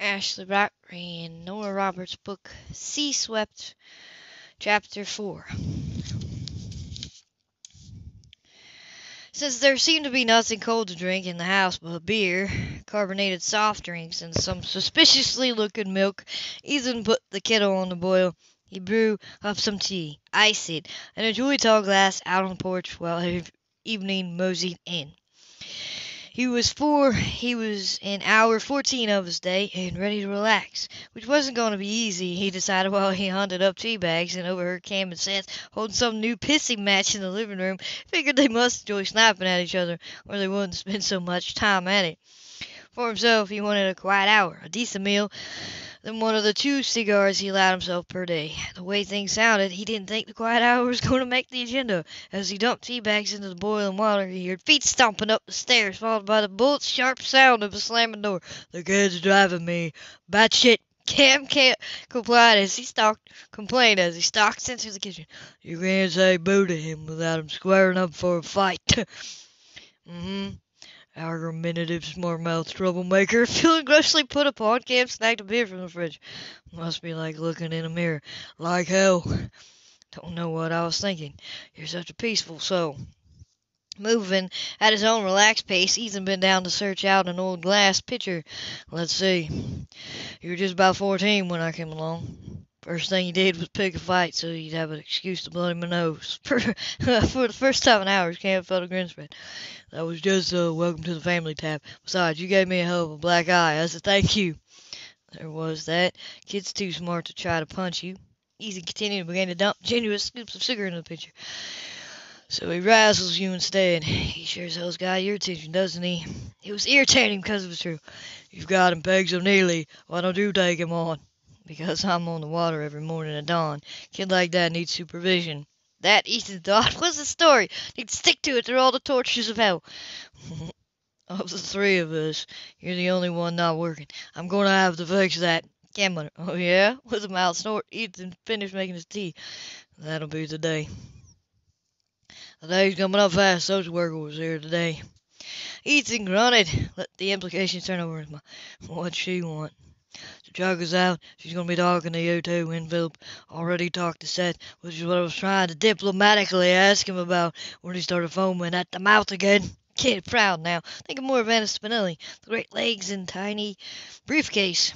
Ashley Brock reading Nora Roberts' book Sea Swept, Chapter 4. Since there seemed to be nothing cold to drink in the house but beer, carbonated soft drinks, and some suspiciously looking milk, Ethan put the kettle on the boil. He brewed up some tea, iced it, and a tall glass out on the porch while his evening moseyed in. He was four he was in hour fourteen of his day and ready to relax, which wasn't going to be easy, he decided while he hunted up tea bags and overheard Cam and Seth holding some new pissing match in the living room. Figured they must enjoy snapping at each other, or they wouldn't spend so much time at it. For himself, he wanted a quiet hour, a decent meal, than one of the two cigars he allowed himself per day. The way things sounded, he didn't think the quiet hour was going to make the agenda. As he dumped tea bags into the boiling water, he heard feet stomping up the stairs, followed by the bullet sharp sound of a slamming door. The kid's driving me batshit. Cam can't comply as he stalked, complained as he stalked into the kitchen. You can't say boo to him without him squaring up for a fight. mm-hmm. Argumentative, smart-mouthed troublemaker, feeling grossly put upon, Cam snagged a beer from the fridge. Must be like looking in a mirror. Like hell. Don't know what I was thinking. You're such a peaceful soul. Moving at his own relaxed pace, Ethan bent down to search out an old glass pitcher. Let's see. You were just about fourteen when I came along. First thing he did was pick a fight so he'd have an excuse to bloody my nose. For, the first time in hours, Cam felt a grin spread. That was just a welcome to the family tap. Besides, you gave me a hell of a black eye I said thank you. There was that. Kid's too smart to try to punch you. Easy continued and began to dump genuine scoops of sugar in the pitcher. So he razzles you instead. He sure as hell's got your attention, doesn't he? It was irritating because it was true. You've got him pegged so neatly. Why don't you take him on? Because I'm on the water every morning at dawn. Kid like that needs supervision. That, Ethan thought, was the story. He'd stick to it through all the tortures of hell. of the three of us, you're the only one not working. I'm going to have to fix that. Cameron, oh yeah? With a mild snort, Ethan finished making his tea. That'll be today. The day's coming up fast. Social worker was here today. Ethan grunted. Let the implications turn over his mind. What'd she want? The truck is out. She's going to be talking to you, too. Philip already talked to Seth, which is what I was trying to diplomatically ask him about when he started foaming at the mouth again. Kid proud now, thinking more of Anna Spinelli, the great legs and tiny briefcase.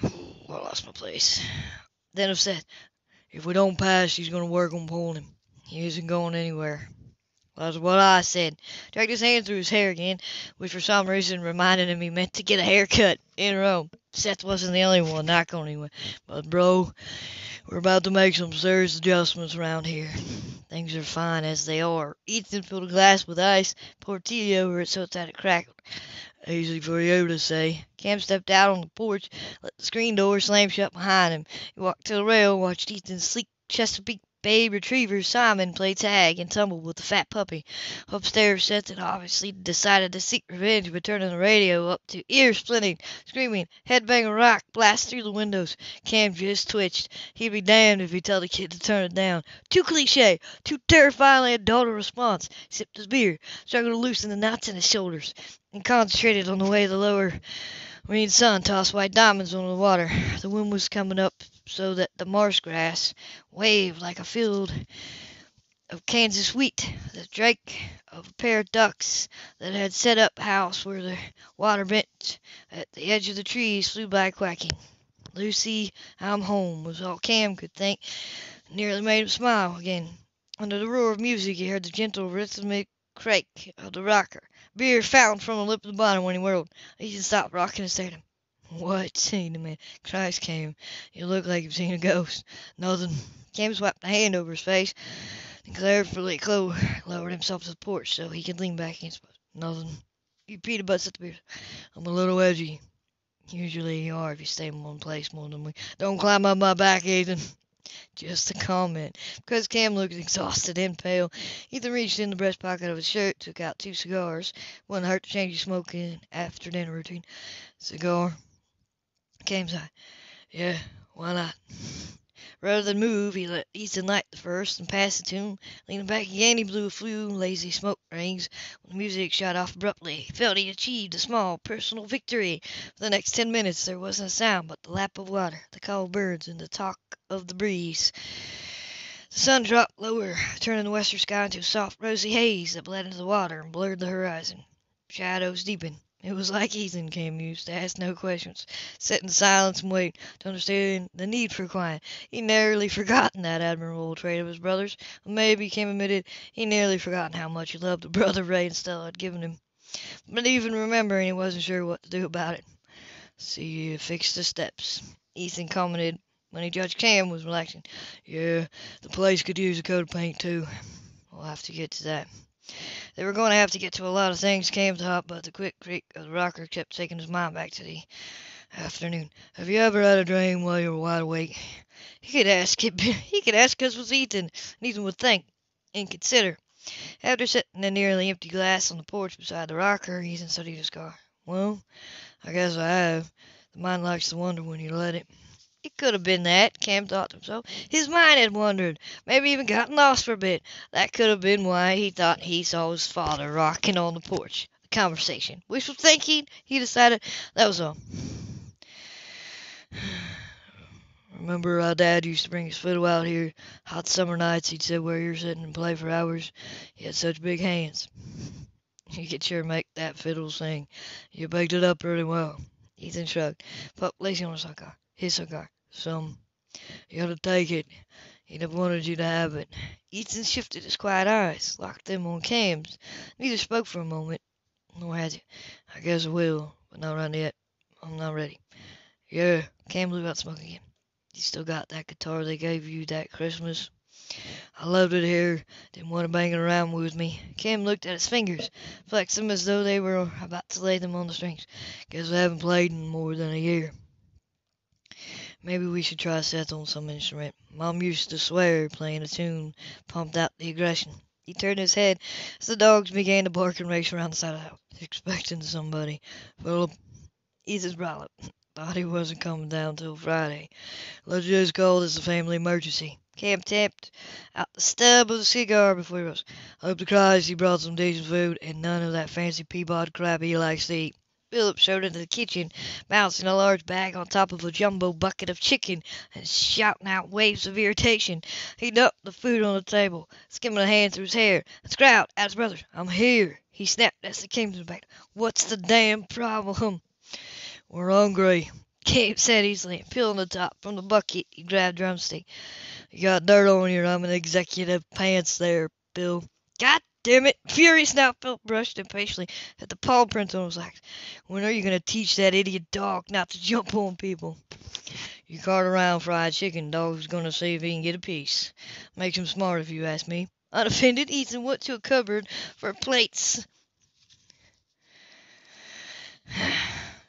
I lost my place. Then I've said, if we don't pass, she's going to work on pulling him. He isn't going anywhere. That's what I said. Dragged his hand through his hair again, which for some reason reminded him he meant to get a haircut in Rome. Seth wasn't the only one not going anywhere. But, bro, we're about to make some serious adjustments around here. Things are fine as they are. Ethan filled a glass with ice, poured tea over it so it's at a crack. Easy for you to say. Cam stepped out on the porch, let the screen door slam shut behind him. He walked to the rail, watched Ethan's sleek Chesapeake Bay retriever Simon played tag and tumbled with the fat puppy. Upstairs, Seth had obviously decided to seek revenge by turning the radio up to ear-splitting, screaming, headbanger rock blast through the windows. Cam just twitched. He'd be damned if he'd tell the kid to turn it down. Too cliche, too terrifyingly adult a response. He sipped his beer, struggled to loosen the knots in his shoulders, and concentrated on the way the lower green sun tossed white diamonds on the water. The wind was coming up so that the marsh grass waved like a field of Kansas wheat. The drake of a pair of ducks that had set up house where the water bent at the edge of the trees flew by quacking. Lucy, I'm home, was all Cam could think. Nearly made him smile again. Under the roar of music he heard the gentle rhythmic creak of the rocker. Beer fountained from the lip of the bottom when he whirled. He stopped rocking and stared at him. What? he demanded. Christ, Cam, you look like you've seen a ghost. Nothing. Cam swiped a hand over his face and carefully lowered himself to the porch so he could lean back against. Nothing. You Peter butts at the beard. I'm a little edgy. Usually you are if you stay in one place more than we. Don't climb up my back, Ethan. Just a comment. Because Cam looked exhausted and pale, Ethan reached in the breast pocket of his shirt, took out two cigars. Wouldn't hurt to change your smoking after dinner routine. Cigar. Cam's eye. Yeah, why not? Rather than move, he let Ethan light the first and pass it to him. Leaning back again, he blew a few lazy smoke rings. When the music shut off abruptly, he felt he achieved a small personal victory. For the next ten minutes there wasn't a sound but the lap of water, the call of birds, and the talk of the breeze. The sun dropped lower, turning the western sky into a soft rosy haze that bled into the water and blurred the horizon. Shadows deepened. It was like Ethan Cam used to ask no questions, sit in silence and wait to understand the need for quiet. He nearly forgotten that admirable trait of his brother's. When May became admitted, he nearly forgotten how much he loved the brother Ray and Stella had given him. But even remembering, he wasn't sure what to do about it. See you fix the steps, Ethan commented when he judged Cam was relaxing. Yeah, the place could use a coat of paint too. We'll have to get to that. They were going to have to get to a lot of things, Cam thought, but the quick creak of the rocker kept taking his mind back to the afternoon. Have you ever had a dream while you were wide awake? He could ask it. He could ask it was Ethan, and Ethan would think and consider. After sitting a nearly empty glass on the porch beside the rocker, Ethan studied his car. Well, I guess I have. The mind likes to wonder when you let it. It could have been that, Cam thought to himself. His mind had wandered, maybe even gotten lost for a bit. That could have been why he thought he saw his father rocking on the porch. The conversation. Wishful thinking, he decided. That was all. Remember how Dad used to bring his fiddle out here? Hot summer nights, he'd sit where you're sitting and play for hours. He had such big hands. You could sure make that fiddle sing. You baked it up pretty well. Ethan shrugged, put lazy on his cigar. His cigar. Some. You gotta take it. He never wanted you to have it. Ethan shifted his quiet eyes, locked them on Cam's. Neither spoke for a moment. Nor has he. I guess I will, but not right yet. I'm not ready. Yeah, Cam blew out smoke again. You still got that guitar they gave you that Christmas? I loved it here. Didn't want to bang it around with me. Cam looked at his fingers, flexed them as though they were about to lay them on the strings. Guess I haven't played in more than a year. Maybe we should try Seth on some instrument. Mom used to swear playing a tune pumped out the aggression. He turned his head as the dogs began to bark and race around the side of the house, expecting somebody. Philip, Ethan's brother, thought he wasn't coming down till Friday. Let's just call this a family emergency. Cam tapped out the stub of the cigar before he rose. Hope to Christ he brought some decent food and none of that fancy Peabody crap he likes to eat. Philip showed into the kitchen, bouncing a large bag on top of a jumbo bucket of chicken and shouting out waves of irritation. He dumped the food on the table, skimming a hand through his hair, and scowled at his brother. I'm here, he snapped as they came to the back. What's the damn problem? We're hungry, Cam said easily, peeling the top from the bucket, he grabbed drumstick. You got dirt on your I'm an executive pants there, Bill. God damn it! Furious now, Philip brushed impatiently at the paw prints on his legs. When are you going to teach that idiot dog not to jump on people? You cart around fried chicken, dog's going to see if he can get a piece. Makes him smart if you ask me. Unoffended, Ethan went to a cupboard for plates.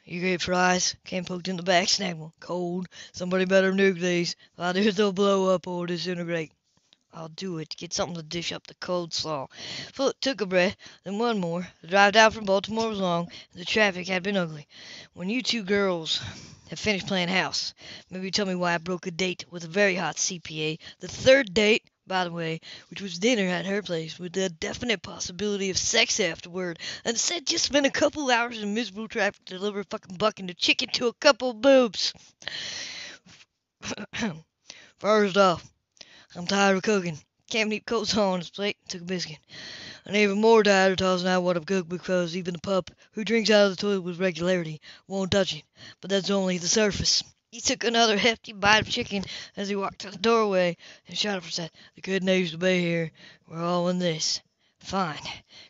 You get fries? Cam poked in the back, snagged one. Cold. Somebody better nuke these. If I do, they'll blow up or disintegrate. I'll do it. Get something to dish up the cold slaw. Philip took a breath, then one more. The drive down from Baltimore was long, and the traffic had been ugly. When you two girls have finished playing house, maybe tell me why I broke a date with a very hot CPA. The third date, by the way, which was dinner at her place, with the definite possibility of sex afterward. And instead just spent a couple hours in miserable traffic to deliver a fucking bucket of chicken to a couple boobs. First off, I'm tired of cooking. Can't keep heaped coats on his plate and took a biscuit. I'm even more tired of tossing out what I've cooked because even the pup, who drinks out of the toilet with regularity, won't touch it. But that's only the surface. He took another hefty bite of chicken as he walked to the doorway and shouted for Seth. The good news to be here. We're all in this. Fine.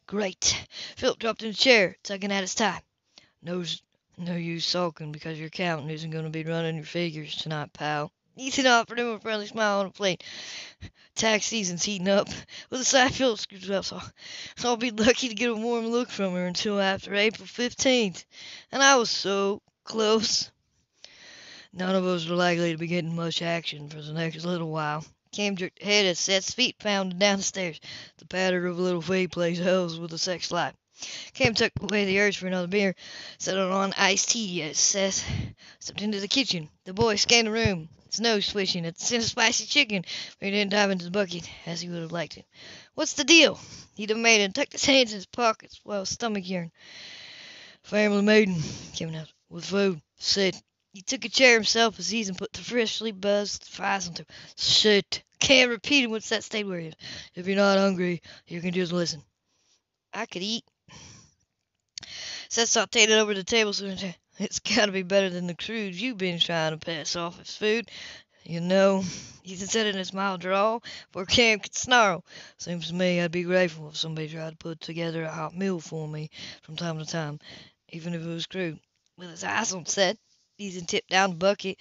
Great. Philip dropped in a chair, tugging at his tie. No, no use sulking because your accountant isn't going to be running your figures tonight, pal. Ethan offered him a friendly smile on a plate. Tax season's heating up. With a sigh, Philip scooped up, so I'll be lucky to get a warm look from her until after April 15th. And I was so close. None of us are likely to be getting much action for the next little while. Cam jerked ahead as Seth's feet pounded down the stairs. The patter of a little feet plays hells with a sex life. Cam took away the urge for another beer, settled on iced tea as Seth stepped into the kitchen. The boy scanned the room, his nose twitching at the spicy chicken, but he didn't dive into the bucket as he would have liked to. What's the deal? he demanded and tucked his hands in his pockets while his stomach yearned. Family meeting, came out with food. Sit. He took a chair himself as easy and put the freshly buzzed fries onto. Sit. Can't repeat it once that stayed where he is. If you're not hungry, you can just listen. I could eat. Seth sauteed it over the table so it's got to be better than the crude you've been trying to pass off as food. You know, he said in his mild drawl, for Cam could snarl. Seems to me I'd be grateful if somebody tried to put together a hot meal for me from time to time, even if it was crude. With his eyes on Seth, Ethan tipped down the bucket,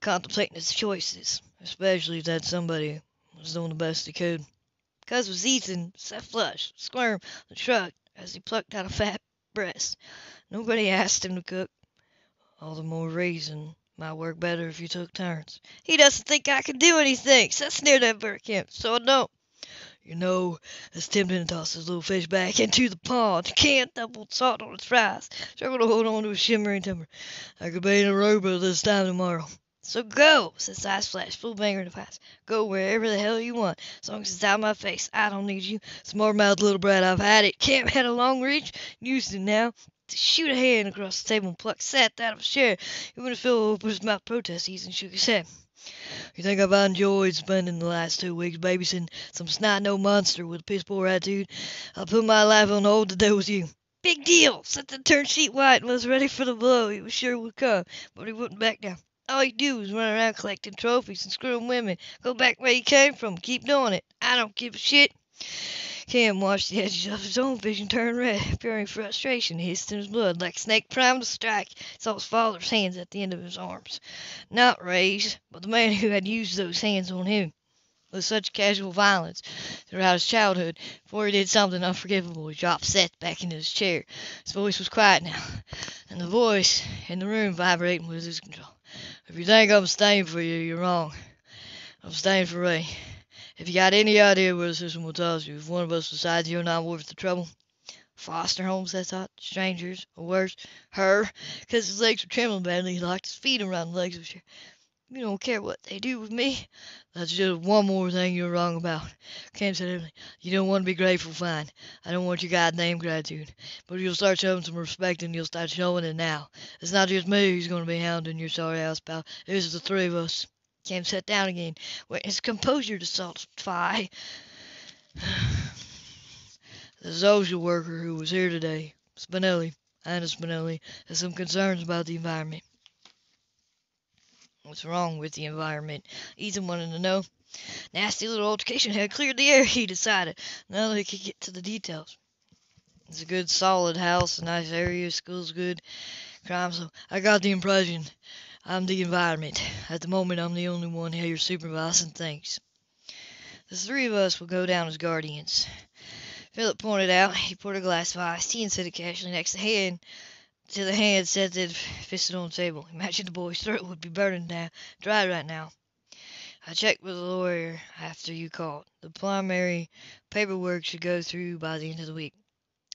contemplating his choices, especially if that somebody was doing the best he could. It was Ethan, Seth flushed, squirmed, and shrugged as he plucked out a fat breast. Nobody asked him to cook. All the more reason might work better if you took turns. He doesn't think I can do anything. Seth sneered at Burkamp, so I don't. You know, it's tempting to toss this little fish back into the pond. Can't double salt on its fries. Struggle to hold on to a shimmering temper. I could be in a rowboat this time tomorrow. So go, says said Flash, full banger to pass. Go wherever the hell you want, as long as it's out of my face. I don't need you. Smart mouthed little brat, I've had it. Cam had a long reach. Used it now. Shoot a hand across the table and pluck Seth out of his chair. Even if Phil opened his mouth protest, Ethan shook his head. You think I've enjoyed spending the last two weeks babysitting some snot-nosed monster with a piss-poor attitude? I put my life on hold to deal with you. Big deal! Something turned sheet white and was ready for the blow he was sure would come, but he wouldn't back down. All you do is run around collecting trophies and screwing women. Go back where you came from. Keep doing it. I don't give a shit. Cam watched the edges of his own vision turn red. Fury frustration hissed in his blood like a snake primed to strike. He saw his father's hands at the end of his arms. Not raised, but the man who had used those hands on him with such casual violence throughout his childhood. Before he did something unforgivable, he dropped Seth back into his chair. His voice was quiet now, and the voice in the room vibrating with his control. If you think I'm staying for you, you're wrong. I'm staying for Ray. If you got any idea where the system will toss you, if one of us decides you're not worth the trouble, foster homes, I thought, strangers, or worse, her, because his legs were trembling badly, he locked his feet around the legs of chair. You don't care what they do with me. That's just one more thing you're wrong about. Cam said everything. You don't want to be grateful, fine. I don't want your goddamn gratitude. But you'll start showing some respect and you'll start showing it now. It's not just me who's going to be hounding your sorry ass pal. It's the three of us. Cam sat down again, waiting his composure to solidify. the social worker who was here today, Spinelli, Anna Spinelli, has some concerns about the environment. What's wrong with the environment? Ethan wanted to know. Nasty little altercation had cleared the air, he decided. Now they could get to the details. It's a good solid house, a nice area, school's good. Crime so I got the impression I'm the environment. At the moment, I'm the only one here supervising things. The three of us will go down as guardians. Philip pointed out. He poured a glass of iced tea and set it casually next to the hand to the hand set that fisted on the table. Imagine the boy's throat would be burning now, dry right now. I checked with the lawyer after you called. The primary paperwork should go through by the end of the week.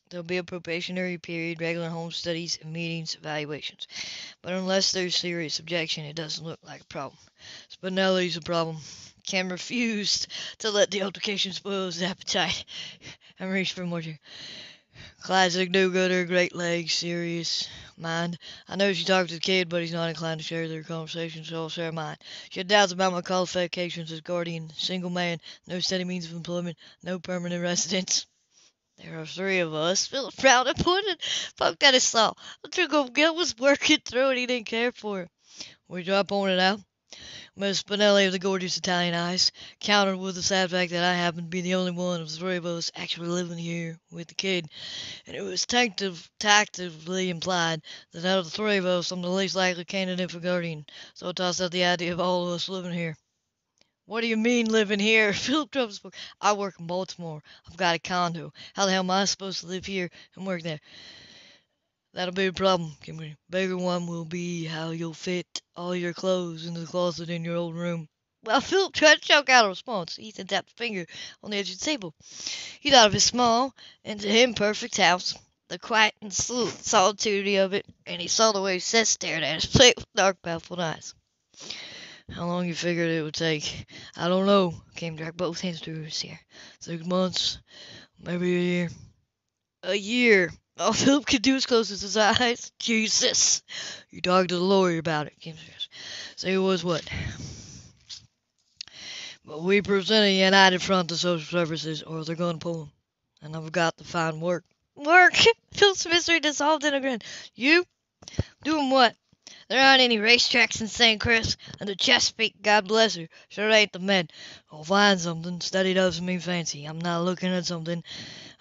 There'll be a probationary period, regular home studies, meetings, evaluations. But unless there's serious objection, it doesn't look like a problem. Spinelli's a problem. Cam refused to let the altercation spoil his appetite and reached for more. Classic do-gooder, great legs, serious mind. I know she talked to the kid, but he's not inclined to share their conversation, so I'll share mine. She had doubts about my qualifications as guardian, single man, no steady means of employment, no permanent residence. There are three of us. Philip frowned and pointed, poked at his saw. Of guilt was working through and he didn't care for it. Which on it out. Miss Spinelli of the gorgeous Italian eyes countered with the sad fact that I happened to be the only one of the three of us actually living here with the kid, and it was tactive, tactively implied that out of the three of us I'm the least likely candidate for guardian, so I tossed out the idea of all of us living here. What do you mean living here? Philip Trump spoke. I work in Baltimore. I've got a condo. How the hell am I supposed to live here and work there? That'll be a problem, Kimberly. Bigger one will be how you'll fit all your clothes into the closet in your old room. Well, Philip tried to choke out a response. Ethan tapped a finger on the edge of the table. He thought of his small, and to him perfect house, the quiet and solitude of it, and he saw the way Seth stared at his plate with dark, baffled eyes. How long you figured it would take? I don't know. Cam dragged both hands through his hair. Six months, maybe a year. A year. All Philip could do close his eyes. Jesus. You talked to the lawyer about it. Came Cam Say it was what? But we present a united front to social services, or they're going to pull them. And I've got to find work. Work? Phil's misery dissolved in a grin. You? Doing what? There aren't any racetracks in St. Chris, and the Chesapeake, God bless her, sure ain't the men. I'll find something. Study doesn't mean fancy. I'm not looking at something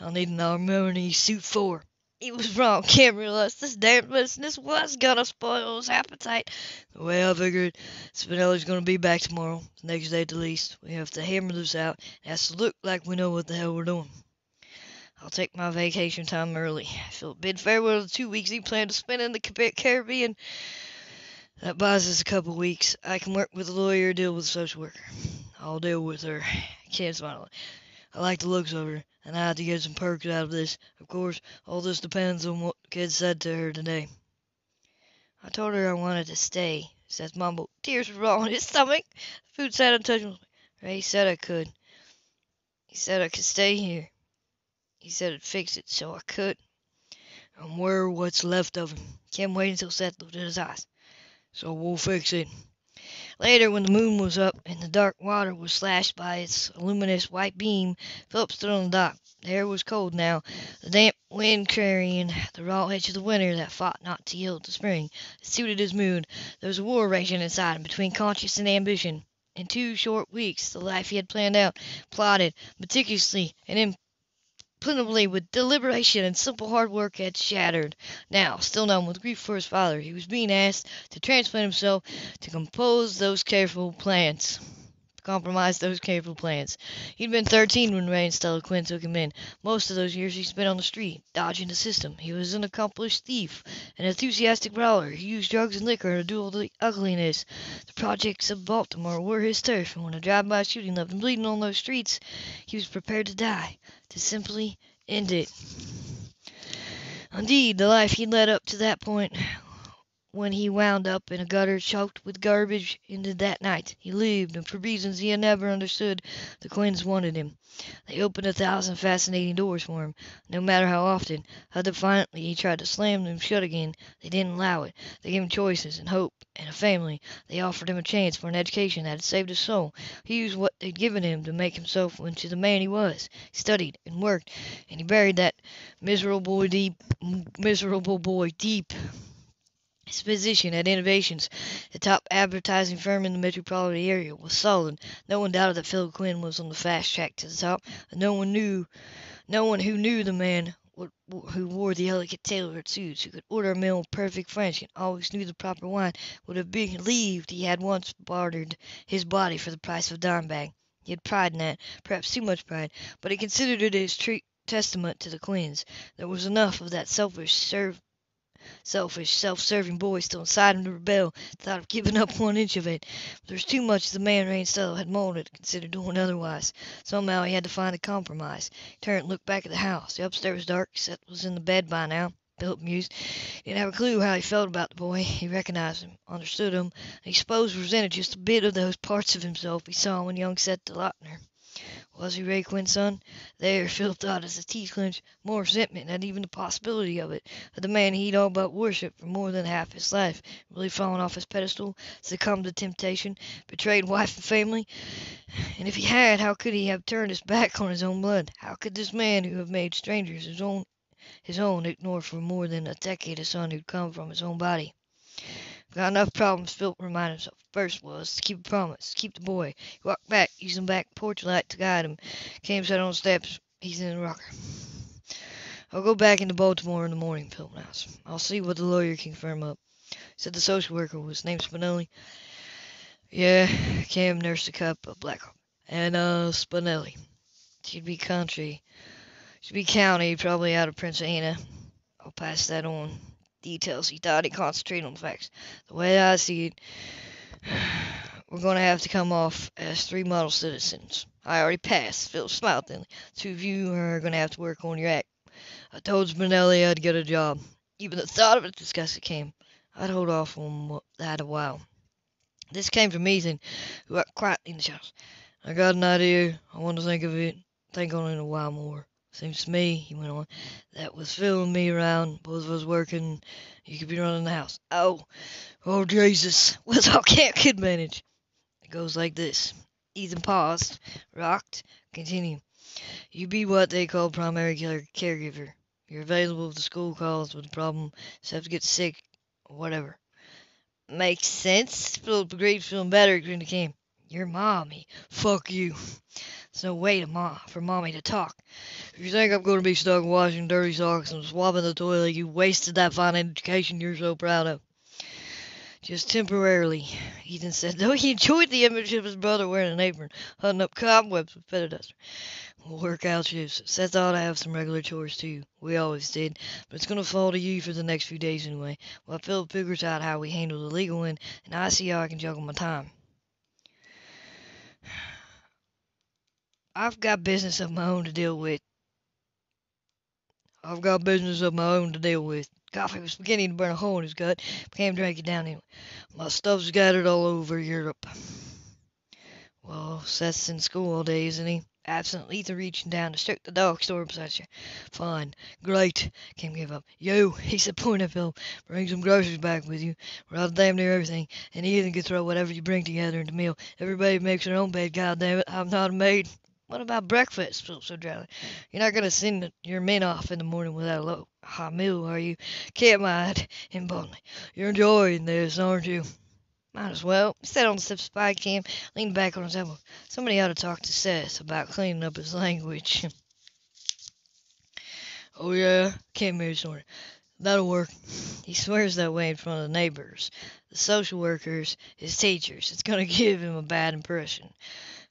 I'll need an Armani suit for. He was wrong. Can't realize this damn business was gonna spoil his appetite. The way I figured, Spinelli's gonna be back tomorrow, the next day at the least. We have to hammer this out. It has to look like we know what the hell we're doing. I'll take my vacation time early. Philip bid farewell to the two weeks he planned to spend in the Caribbean. That buys us a couple weeks. I can work with a lawyer, deal with a social worker. I'll deal with her. Can't smile. I like the looks of her, and I have to get some perks out of this. Of course, all this depends on what kid said to her today. I told her I wanted to stay, says Mumble. Tears were rolling in his stomach. Food sat untouchable. Ray said I could. He said I could stay here. He said it'd fix it, so I could. And we're what's left of him. Can't wait until Seth at his eyes so we'll fix it. Later, when the moon was up and the dark water was slashed by its luminous white beam, Philip stood on the dock. The air was cold now, the damp wind carrying the raw edge of the winter that fought not to yield to spring. It suited his mood. There was a war raging inside him between conscience and ambition. In two short weeks, the life he had planned out, plotted meticulously, and plentifully with deliberation and simple hard work had shattered. Now, still numb with grief for his father, he was being asked to transplant himself to compose those careful plans. Compromise those careful plans. He'd been 13 when Ray and Stella Quinn took him in. Most of those years he spent on the street, dodging the system. He was an accomplished thief, an enthusiastic brawler. He used drugs and liquor to dull the ugliness. The projects of Baltimore were his turf, and when a drive-by shooting left him bleeding on those streets, he was prepared to die to simply end it. Indeed, the life he'd led up to that point when he wound up in a gutter choked with garbage ended that night. He lived, and for reasons he had never understood, the Quinns wanted him. They opened a thousand fascinating doors for him. No matter how often, how defiantly he tried to slam them shut again, they didn't allow it. They gave him choices and hope and a family. They offered him a chance for an education that had saved his soul. He used what they'd given him to make himself into the man he was. He studied and worked, and he buried that miserable deep, miserable boy deep his position at Innovations, the top advertising firm in the metropolitan area, was solid. No one doubted that Phil Quinn was on the fast track to the top, and no one knew, no one who knew the man who wore the elegant tailored suits, who could order a meal in perfect French, and always knew the proper wine, would have believed he had once bartered his body for the price of a dime bag. He had pride in that, perhaps too much pride, but he considered it his true testament to the Quinns. There was enough of that selfish serve selfish, self-serving boy still inside him to rebel, thought of giving up one inch of it. But there was too much the man Rain Stella had molded to consider doing otherwise. Somehow he had to find a compromise. And looked back at the house. The upstairs was dark. Seth was in the bed by now. Philip mused. He didn't have a clue how he felt about the boy. He recognized him, understood him, and he supposed resented just a bit of those parts of himself he saw when young Seth Delotner. Was he Ray Quinn's son? There, Phil thought as his teeth clenched, more resentment at even the possibility of it, of the man he'd all but worshipped for more than half his life, really fallen off his pedestal, succumbed to temptation, betrayed wife and family. And if he had, how could he have turned his back on his own blood? How could this man who had made strangers his own his own ignore for more than a decade a son who'd come from his own body? Got enough problems, Philip reminded himself. First was to keep a promise, keep the boy. He walked back, using the back porch light to guide him. Cam sat on the steps. He's in the rocker. I'll go back into Baltimore in the morning, Philip announced. I'll see what the lawyer can firm up. Said the social worker was named Spinelli. Yeah, Cam nursed a cup of black and uh Spinelli. She'd be country. She'd be county, probably out of Princess Anne. I'll pass that on details. He thought he concentrated on the facts. The way I see it, we're going to have to come off as three model citizens. I already passed. Phil smiled thinly. Two of you are going to have to work on your act. I told Spinelli I'd get a job. Even the thought of it disgusted Cam. I'd hold off on that a while. This came from Ethan, who worked quietly in the shadows. I got an idea. I want to think of it. Think on it a while more. Seems to me, he went on, that with Phil and me around, both of us working, you could be running the house. Oh, oh Jesus, what's all Cam could manage? It goes like this. Ethan paused, rocked, continued. You be what they call primary care- caregiver. You're available if the school calls with a problem, have to get sick, or whatever. Makes sense. Philip agreed, feeling better, agreed to Cam. You're mommy. Fuck you. There's no way ma for mommy to talk. If you think I'm going to be stuck washing dirty socks and swabbing the toilet, you wasted that fine education you're so proud of. Just temporarily, Ethan said, though he enjoyed the image of his brother wearing an apron, hunting up cobwebs with feather duster. We'll work out shifts. Seth ought to have some regular chores too. We always did. But it's going to fall to you for the next few days anyway, while Philip figures out how we handle the legal end, and I see how I can juggle my time. I've got business of my own to deal with. I've got business of my own to deal with. Coffee was beginning to burn a hole in his gut. Became drinking down anyway. My stuff's scattered all over Europe. Well, Seth's in school all day, isn't he? Absent Ethan reaching down to stroke the dog store beside you. Fine. Great. Kim gave up. You, he said, pointing at Phil, bring some groceries back with you. We're out of damn near everything, and Ethan can throw whatever you bring together into meal. Everybody makes their own bed, goddamn it. I'm not a maid. What about breakfast? Phil said dryly. You're not going to send your men off in the morning without a hot meal, are you? Can't mind him bluntly. You're enjoying this, aren't you? Might as well. He sat on the steps by Cam, leaned back on his elbow. Somebody ought to talk to Seth about cleaning up his language. oh, yeah? Mary snorted. That'll work. He swears that way in front of the neighbors, the social workers, his teachers. It's going to give him a bad impression.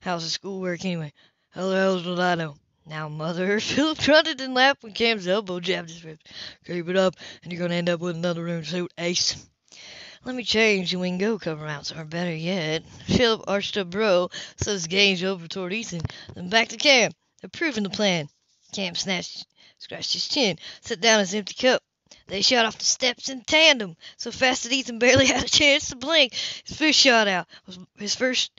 How's the schoolwork anyway? How the hell did I know? Now, mother, Philip grunted and laughed when Cam's elbow jabbed his ribs. Keep it up, and you're going to end up with another room suit, Ace. Let me change and we can go cover outs, or better yet. Philip arched a brow, so his gaze over toward Ethan, then back to Cam, approving the plan. Cam snatched, scratched his chin, set down his empty cup. They shot off the steps in tandem, so fast that Ethan barely had a chance to blink. His fist shot out. His first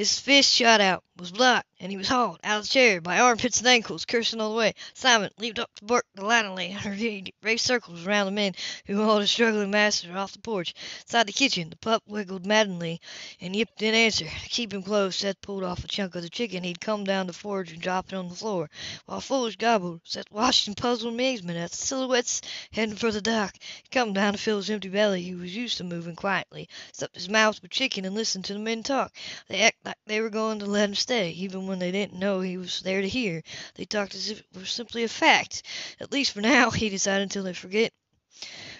his fist shot out, was blocked, and he was hauled out of the chair by armpits and ankles, cursing all the way. Simon leaped up to bark delightedly, and he raced circles around the men who hauled his struggling master off the porch. Inside the kitchen, the pup wiggled maddeningly and yipped in answer. To keep him close, Seth pulled off a chunk of the chicken he'd come down to forage and dropped it on the floor. While Foolish gobbled, Seth watched in puzzled amazement at the silhouettes heading for the dock. Come down to fill his empty belly. He was used to moving quietly, stuffed his mouth with chicken and listened to the men talk. They acted like they were going to let him stay, even when they didn't know he was there to hear. They talked as if it were simply a fact. At least for now, he decided until they forget.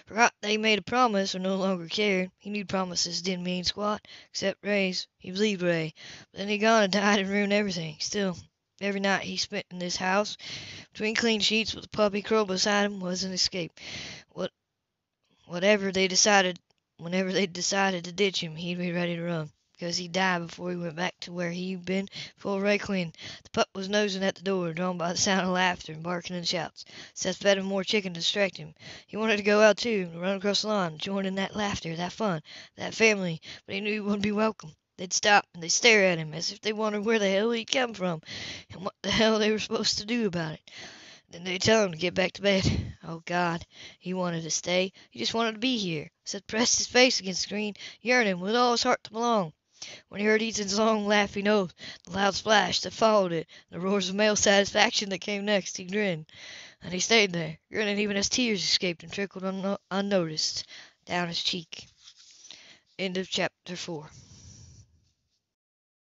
Forgot they made a promise or no longer cared. He knew promises didn't mean squat, except Ray's. He believed Ray. But then he gone and died and ruined everything. Still, every night he spent in this house, between clean sheets with a puppy curled beside him, was an escape. What, whatever they decided, whenever they decided to ditch him, he'd be ready to run because he died before he went back to where he'd been full Ray Quinn. The pup was nosing at the door, drawn by the sound of laughter and barking and shouts. Seth fed him more chicken to distract him. He wanted to go out too, to run across the lawn, join in that laughter, that fun, that family, but he knew he wouldn't be welcome. They'd stop and they'd stare at him as if they wondered where the hell he'd come from and what the hell they were supposed to do about it. Then they'd tell him to get back to bed. Oh, God, he wanted to stay. He just wanted to be here. Seth pressed his face against the screen, yearning with all his heart to belong. When he heard Ethan's long, laughing oath, the loud splash that followed it, the roars of male satisfaction that came next, he grinned. And he stayed there, grinning even as tears escaped and trickled un- unnoticed down his cheek. End of chapter 4.